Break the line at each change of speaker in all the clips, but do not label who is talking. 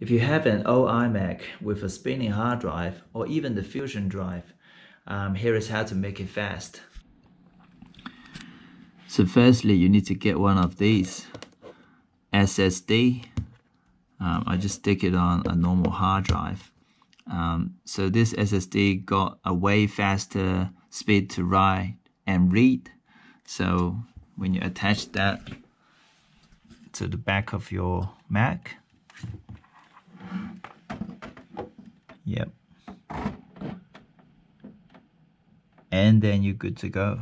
If you have an old iMac with a spinning hard drive or even the Fusion drive, um, here is how to make it fast. So firstly, you need to get one of these SSD. Um, I just stick it on a normal hard drive. Um, so this SSD got a way faster speed to write and read. So when you attach that to the back of your Mac, And then you're good to go.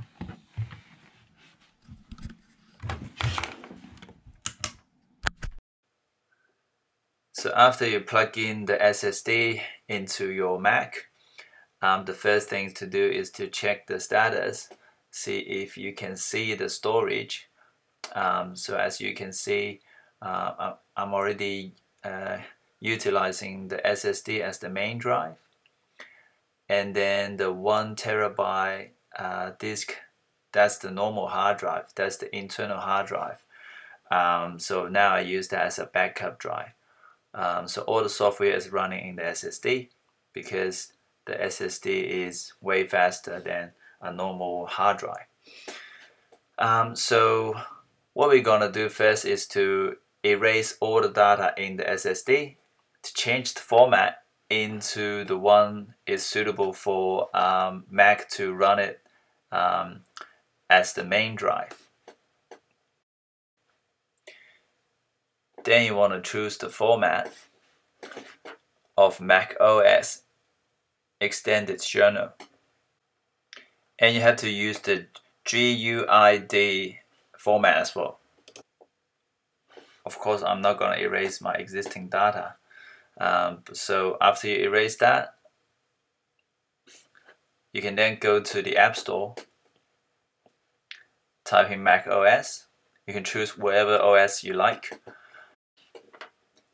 So after you plug in the SSD into your Mac, um, the first thing to do is to check the status, see if you can see the storage. Um, so as you can see, uh, I'm already uh, utilizing the SSD as the main drive and then the one terabyte uh, disk that's the normal hard drive that's the internal hard drive. Um, so now I use that as a backup drive. Um, so all the software is running in the SSD because the SSD is way faster than a normal hard drive. Um, so what we're gonna do first is to erase all the data in the SSD to change the format into the one is suitable for um, Mac to run it um, as the main drive. Then you want to choose the format of Mac OS extended journal. And you have to use the GUID format as well. Of course, I'm not going to erase my existing data. Um, so after you erase that, you can then go to the App Store, type in Mac OS. You can choose whatever OS you like.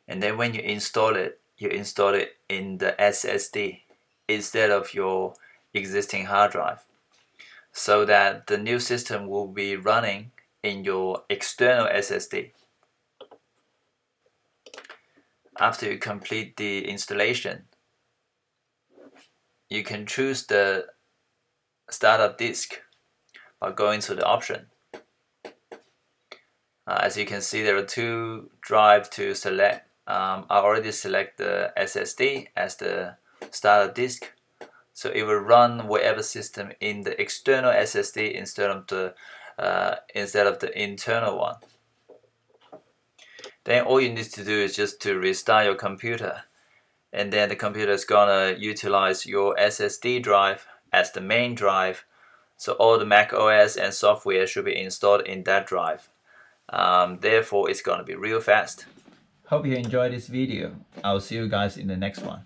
And then when you install it, you install it in the SSD instead of your existing hard drive so that the new system will be running in your external SSD after you complete the installation, you can choose the startup disk by going to the option. Uh, as you can see, there are two drives to select. Um, I already select the SSD as the startup disk, so it will run whatever system in the external SSD instead of the uh, instead of the internal one then all you need to do is just to restart your computer. And then the computer is gonna utilize your SSD drive as the main drive. So all the Mac OS and software should be installed in that drive. Um, therefore it's gonna be real fast. Hope you enjoyed this video. I'll see you guys in the next one